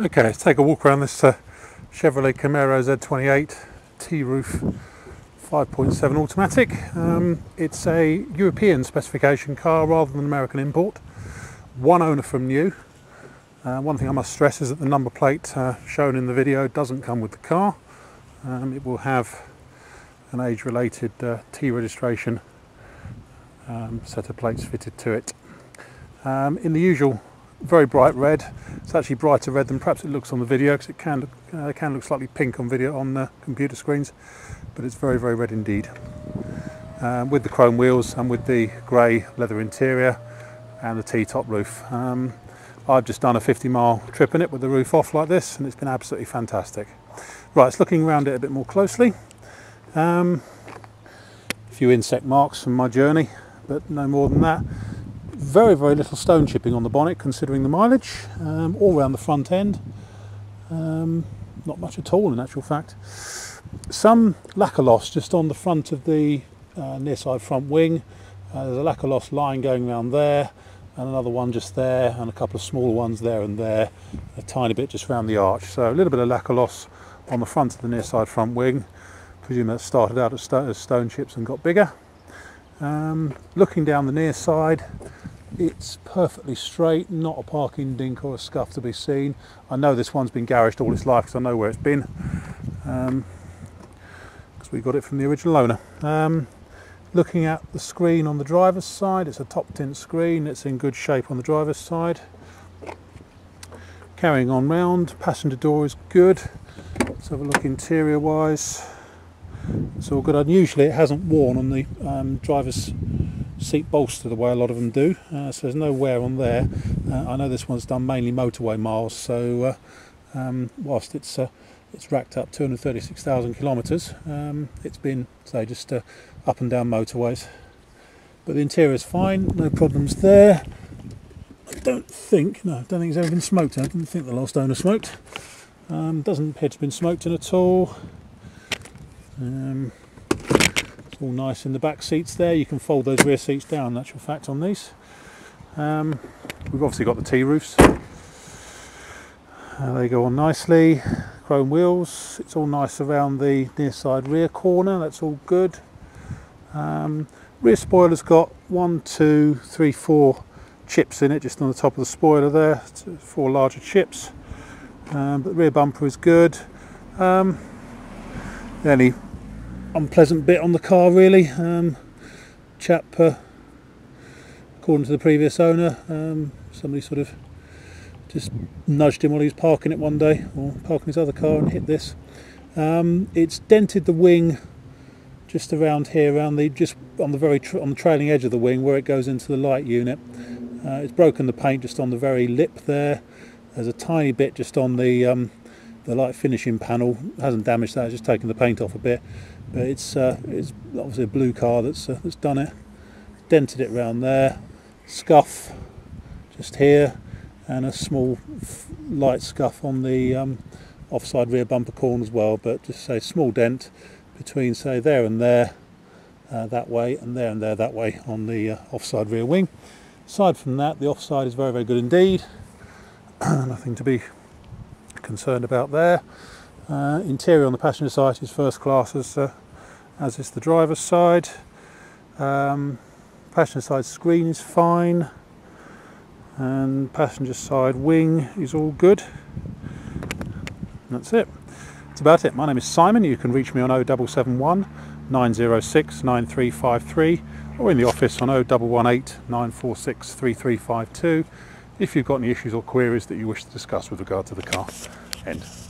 Okay, let's take a walk around this uh, Chevrolet Camaro Z28 T-Roof 5.7 automatic. Um, it's a European specification car rather than American import. One owner from new. Uh, one thing I must stress is that the number plate uh, shown in the video doesn't come with the car. Um, it will have an age-related uh, T registration um, set of plates fitted to it. Um, in the usual very bright red. It's actually brighter red than perhaps it looks on the video because it can, uh, can look slightly pink on video on uh, computer screens, but it's very, very red indeed. Um, with the chrome wheels and with the grey leather interior and the T-top roof. Um, I've just done a 50 mile trip in it with the roof off like this and it's been absolutely fantastic. Right, it's looking around it a bit more closely. Um, a few insect marks from my journey, but no more than that very very little stone chipping on the bonnet considering the mileage um, all around the front end. Um, not much at all in actual fact. Some lacquer loss just on the front of the uh, near side front wing. Uh, there's a lacquer loss line going around there and another one just there and a couple of smaller ones there and there a tiny bit just around the arch. So a little bit of lacquer loss on the front of the near side front wing. Presume that started out as, stone chips and got bigger. Um, looking down the near side it's perfectly straight, not a parking dink or a scuff to be seen. I know this one's been garaged all its life because I know where it's been. Because um, we got it from the original owner. Um, looking at the screen on the driver's side, it's a top tint screen, it's in good shape on the driver's side. Carrying on round, passenger door is good. Let's have a look interior wise. It's all good. Unusually it hasn't worn on the um, driver's seat bolster the way a lot of them do uh, so there's no wear on there. Uh, I know this one's done mainly motorway miles so uh, um, whilst it's uh, it's racked up 236,000 kilometres um, it's been say just up and down motorways. But the interior is fine no problems there. I don't think no I don't think it's ever been smoked. I didn't think the last owner smoked. Um, doesn't appear to have been smoked in at all. Um, all nice in the back seats there. You can fold those rear seats down. Natural fact on these. Um, we've obviously got the T-roofs uh, they go on nicely. Chrome wheels. It's all nice around the near side rear corner. That's all good. Um, rear spoiler's got one two three four chips in it just on the top of the spoiler there. Four larger chips. Um, but the rear bumper is good. Um, the only unpleasant bit on the car really. Um, chap, uh, according to the previous owner, um, somebody sort of just nudged him while he was parking it one day, or parking his other car and hit this. Um, it's dented the wing just around here, around the just on the very on the trailing edge of the wing where it goes into the light unit. Uh, it's broken the paint just on the very lip there. There's a tiny bit just on the um, the light finishing panel. Hasn't damaged that. It's just taken the paint off a bit but it's uh, it's obviously a blue car that's uh, that's done it dented it round there scuff just here and a small light scuff on the um, offside rear bumper corner as well but just say small dent between say there and there uh, that way and there and there that way on the uh, offside rear wing aside from that the offside is very very good indeed nothing to be concerned about there uh, interior on the passenger side is first class as, uh, as is the driver's side. Um, passenger side screen is fine and passenger side wing is all good. That's it. That's about it. My name is Simon. You can reach me on 0771 906 9353 or in the office on 0118 946 3352 if you've got any issues or queries that you wish to discuss with regard to the car. End.